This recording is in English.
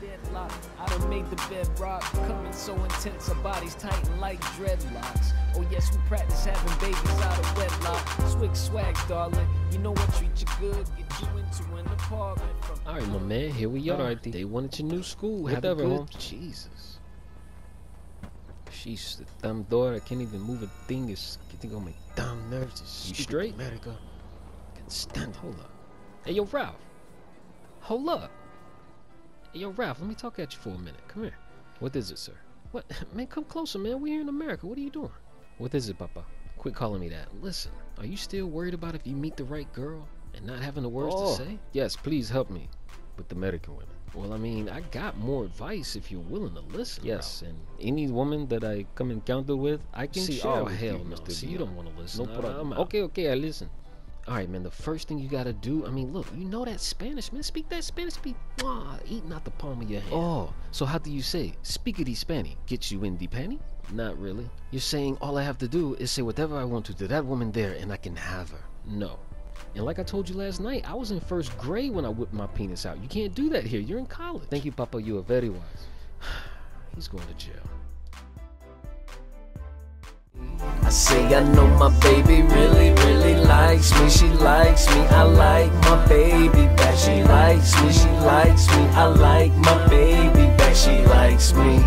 deadlock. I done made the bedrock. Coming so intense, our bodies tighten like dreadlocks. Oh, yes, we practice having babies out of wedlock. Swig swag, darling. You know what treat you good, get you into an apartment. From All right, my man, here we are. Day one at your new school. Have Whatever, a good. Jesus. She's the thumb daughter. I can't even move a thing. It's getting on my damn nerves. This You straight? America. Can stand. Hold up. Hey, yo, Ralph. Hold up. Yo, Ralph. Let me talk at you for a minute. Come here. What is it, sir? What? Man, come closer, man. We're here in America. What are you doing? What is it, Papa? Quit calling me that. Listen, are you still worried about if you meet the right girl and not having the words Oh. to say? Yes, please help me with the American women. Well, I mean, I got more advice if you're willing to listen. Yes, and any woman that I come encounter with, I can See, share oh hell you, no. Mr. See, you don't want to listen. No problem. Okay, okay, I listen. All right, man. The first thing you gotta do. I mean, look. You know that Spanish, man. Speak that Spanish. Be mwah, eating out the palm of your hand. Oh, so how do you say? Speakity Spanish Get you in the panty? not really. You're saying all I have to do is say whatever I want to to that woman there and I can have her. No. And like I told you last night, I was in first grade when I whipped my penis out. You can't do that here. You're in college. Thank you, Papa. You are very wise. He's going to jail. I say I know my baby really, really likes me. She likes me. I like my baby back. She likes me. She likes me. I like my baby back. She likes me.